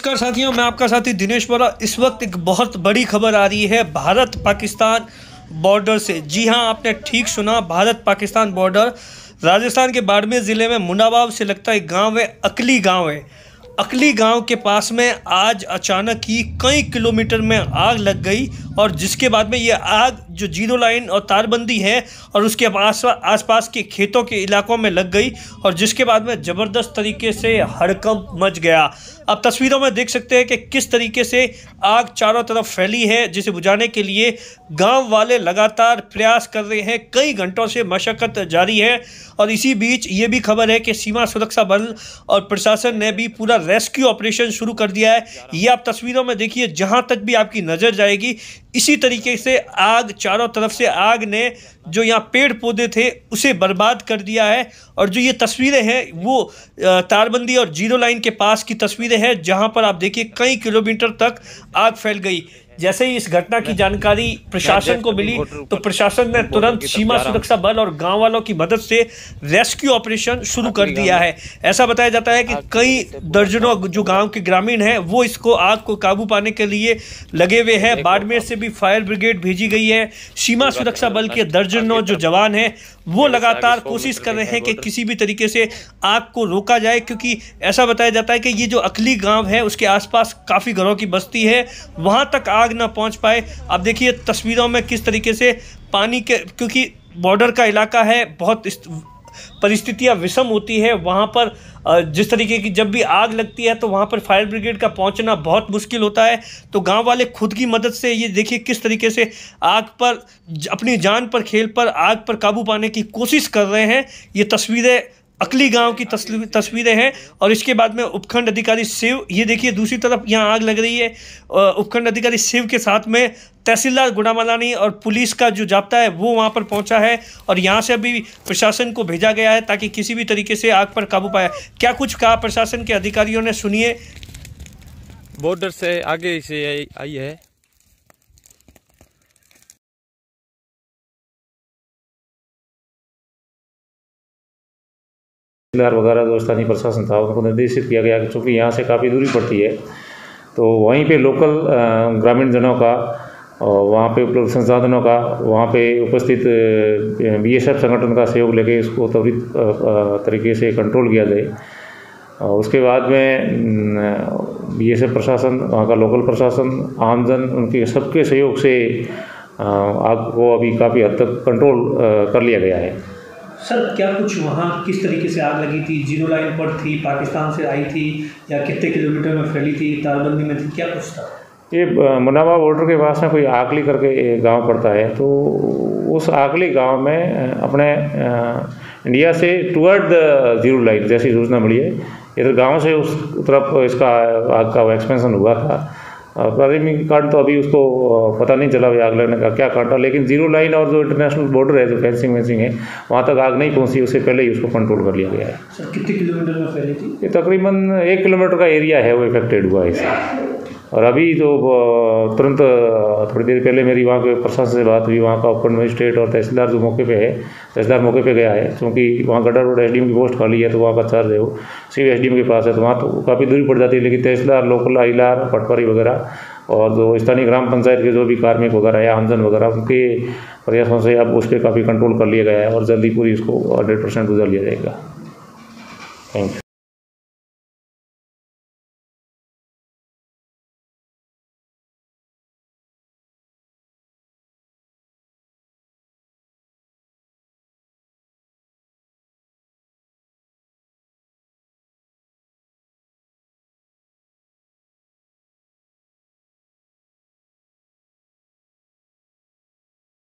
नमस्कार साथियों, मैं आपका साथी दिनेश बोरा इस वक्त एक बहुत बड़ी खबर आ रही है भारत पाकिस्तान बॉर्डर से। जी हाँ, आपने ठीक सुना भारत पाकिस्तान बॉर्डर राजस्थान के बाड़मेर ज़िले में मुंडाबाव से लगता है गाँव है, अकली गाँव है। अकली गाँव के पास में आज अचानक ही कई किलोमीटर में आग लग गई और जिसके बाद में ये आग जो ज़ीरो लाइन और तारबंदी है और उसके आस आसपास के खेतों के इलाकों में लग गई और जिसके बाद में ज़बरदस्त तरीके से हड़कंप मच गया। अब तस्वीरों में देख सकते हैं कि किस तरीके से आग चारों तरफ़ फैली है, जिसे बुझाने के लिए गाँव वाले लगातार प्रयास कर रहे हैं। कई घंटों से मशक्क़त जारी है और इसी बीच ये भी खबर है कि सीमा सुरक्षा बल और प्रशासन ने भी पूरा रेस्क्यू ऑपरेशन शुरू कर दिया है। ये आप तस्वीरों में देखिए, जहाँ तक भी आपकी नज़र जाएगी इसी तरीके से आग, चारों तरफ़ से आग ने जो यहाँ पेड़ पौधे थे, उसे बर्बाद कर दिया है। और जो ये तस्वीरें हैं, वो तारबंदी और ज़ीरो लाइन के पास की तस्वीरें हैं, जहाँ पर आप देखिए कई किलोमीटर तक आग फैल गई। जैसे ही इस घटना की जानकारी प्रशासन को मिली तो प्रशासन ने तुरंत सीमा सुरक्षा बल और गाँव वालों की मदद से रेस्क्यू ऑपरेशन शुरू कर दिया है। ऐसा बताया जाता है कि कई दर्जनों जो गाँव के ग्रामीण हैं वो इसको आग को काबू पाने के लिए लगे हुए हैं। बाड़मेर से भी फायर ब्रिगेड भेजी गई है। सीमा सुरक्षा बल के दर्जनों जो जवान हैं वो लगातार कोशिश कर रहे हैं कि किसी भी तरीके से आग को रोका जाए क्योंकि ऐसा बताया जाता है कि ये जो अकली गाँव है उसके आसपास काफ़ी घरों की बस्ती है। वहाँ तक आग ना पहुँच पाए। अब देखिए तस्वीरों में किस तरीके से पानी के, क्योंकि बॉर्डर का इलाका है, बहुत परिस्थितियाँ विषम होती है। वहाँ पर जिस तरीके की जब भी आग लगती है तो वहाँ पर फायर ब्रिगेड का पहुँचना बहुत मुश्किल होता है। तो गाँव वाले खुद की मदद से ये देखिए किस तरीके से आग पर, अपनी जान पर, खेल पर आग पर काबू पाने की कोशिश कर रहे हैं। ये तस्वीरें अकली गाँव की तस्वीरें हैं और इसके बाद में उपखंड अधिकारी शिव, ये देखिए दूसरी तरफ़ यहाँ आग लग रही है। उपखंड अधिकारी शिव के साथ में तहसीलदार गुड़ामलानी और पुलिस का जो जाप्ता है वो वहाँ पर पहुँचा है और यहाँ से अभी प्रशासन को भेजा गया है ताकि किसी भी तरीके से आग पर काबू पाया। क्या कुछ कहा प्रशासन के अधिकारियों ने? सुनिए। बॉर्डर से आगे से आई है। तहसीलदार वगैरह जो स्थानीय प्रशासन था उनको निर्देशित किया गया कि चूँकि यहाँ से काफ़ी दूरी पड़ती है तो वहीं पे लोकल ग्रामीण जनों का और वहाँ पे उपलब्ध संसाधनों का, वहाँ पे उपस्थित बीएसएफ संगठन का सहयोग लेके इसको त्वरित तरीके से कंट्रोल किया जाए। उसके बाद में बीएसएफ प्रशासन, वहाँ का लोकल प्रशासन, आमजन, उनके सबके सहयोग से आग को अभी काफ़ी हद तक कंट्रोल कर लिया गया है। सर, क्या कुछ वहाँ किस तरीके से आग लगी थी? ज़ीरो लाइन पर थी, पाकिस्तान से आई थी, या कितने किलोमीटर में फैली थी तारबंदी में थी, क्या कुछ था? ये मुनाबा बॉर्डर के पास में कोई आकली करके गाँव पड़ता है तो उस आकली गाँव में अपने इंडिया से टूवर्ड द ज़ीरो लाइन जैसी सूचना मिली है, इधर गाँव से उस तरफ़ इसका, आग का एक्सपेंशन हुआ था प्राथमिक कांड तो अभी उसको पता नहीं चला भाई आग लगने का क्या कांड था लेकिन ज़ीरो लाइन और जो इंटरनेशनल बॉर्डर है जो फेंसिंग वेंसिंग है वहाँ तक आग नहीं पहुँची उससे पहले ही उसको कंट्रोल कर लिया गया है। कितने किलोमीटर में फैली थी? ये तकरीबन एक किलोमीटर का एरिया है वो इफेक्टेड हुआ है इससे और अभी तो तुरंत थोड़ी देर पहले मेरी वहाँ के प्रशासन से बात हुई, वहाँ का उपखंड मजिस्ट्रेट और तहसीलदार जो मौके पे है, तहसीलदार मौके पे गया है क्योंकि वहाँ गड्ढा रोड एस की पोस्ट खाली है तो वहाँ का चार्ज है वो सी एस के पास है तो वहाँ तो काफ़ी दूरी पड़ जाती है, लेकिन तहसीलदार, लोकल, आईलार, पटवारी वगैरह और जो स्थानीय ग्राम पंचायत के जो भी कार्मिक वगैरह या आमजन वगैरह, उनके प्रयासों से अब उस पर काफ़ी कंट्रोल कर लिया गया है और जल्दी पूरी इसको हंड्रेड परसेंट गुजर लिया जाएगा। Thank you